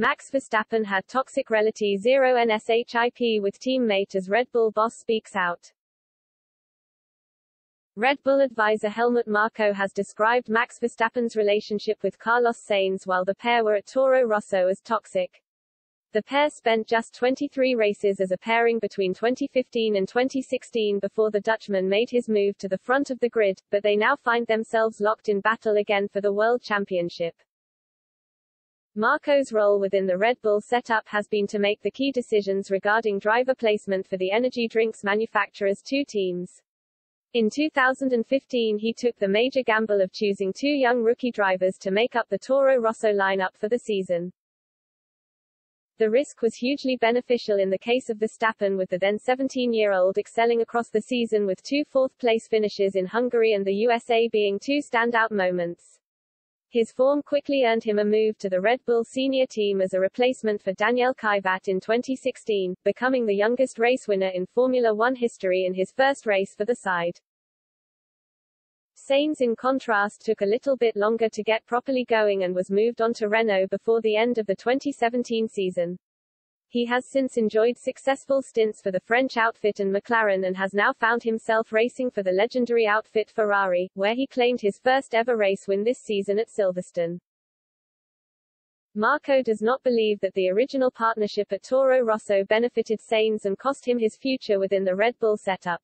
Max Verstappen had toxic reality 0 NSHIP with teammate as Red Bull boss speaks out. Red Bull advisor Helmut Marko has described Max Verstappen's relationship with Carlos Sainz while the pair were at Toro Rosso as toxic. The pair spent just 23 races as a pairing between 2015 and 2016 before the Dutchman made his move to the front of the grid, but they now find themselves locked in battle again for the World Championship. Marko's role within the Red Bull setup has been to make the key decisions regarding driver placement for the energy drinks manufacturers' two teams. In 2015 he took the major gamble of choosing two young rookie drivers to make up the Toro Rosso lineup for the season. The risk was hugely beneficial in the case of Verstappen with the then 17-year-old excelling across the season with two fourth-place finishes in Hungary and the USA being two standout moments. His form quickly earned him a move to the Red Bull senior team as a replacement for Daniel Kvyat in 2016, becoming the youngest race winner in Formula One history in his first race for the side. Sainz in contrast took a little bit longer to get properly going and was moved on to Renault before the end of the 2017 season. He has since enjoyed successful stints for the French outfit and McLaren and has now found himself racing for the legendary outfit Ferrari, where he claimed his first ever race win this season at Silverstone. Marko does not believe that the original partnership at Toro Rosso benefited Sainz and cost him his future within the Red Bull setup.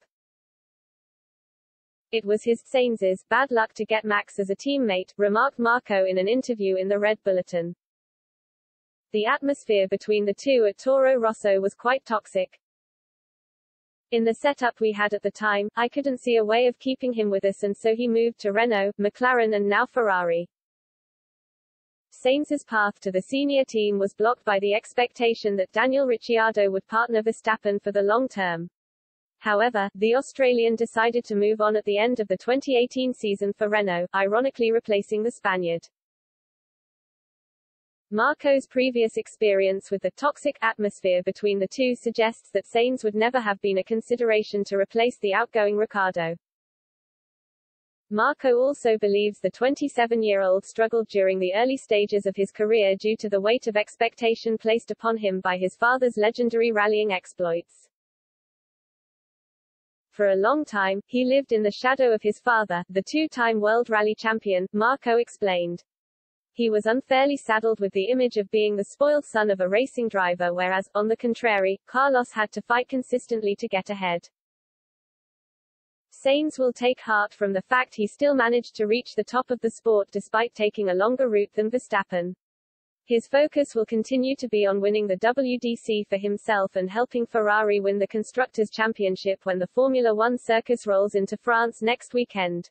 It was his, Sainz's, bad luck to get Max as a teammate, remarked Marko in an interview in the Red Bulletin. The atmosphere between the two at Toro Rosso was quite toxic. In the setup we had at the time, I couldn't see a way of keeping him with us and so he moved to Renault, McLaren and now Ferrari. Sainz's path to the senior team was blocked by the expectation that Daniel Ricciardo would partner Verstappen for the long term. However, the Australian decided to move on at the end of the 2018 season for Renault, ironically replacing the Spaniard. Marko's previous experience with the toxic atmosphere between the two suggests that Sainz would never have been a consideration to replace the outgoing Ricciardo. Marko also believes the 27-year-old struggled during the early stages of his career due to the weight of expectation placed upon him by his father's legendary rallying exploits. For a long time, he lived in the shadow of his father, the two-time World Rally champion, Marko explained. He was unfairly saddled with the image of being the spoiled son of a racing driver whereas, on the contrary, Carlos had to fight consistently to get ahead. Sainz will take heart from the fact he still managed to reach the top of the sport despite taking a longer route than Verstappen. His focus will continue to be on winning the WDC for himself and helping Ferrari win the Constructors' Championship when the Formula One circus rolls into France next weekend.